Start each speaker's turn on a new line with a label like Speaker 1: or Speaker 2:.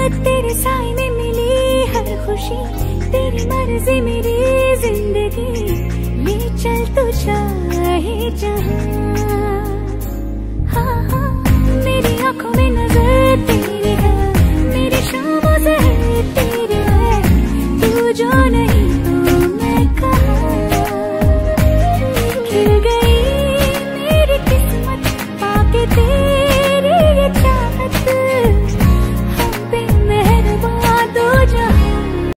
Speaker 1: रौनक तेरे साय में मिली, हर खुशी तेरी मर्ज़ी मेरी ज़िंदगी। ले चल तू चाहे जहाँ। I'm not afraid. में नज़र मेरी तू जो नहीं तो मैं कहा? गई मेरी किस्मत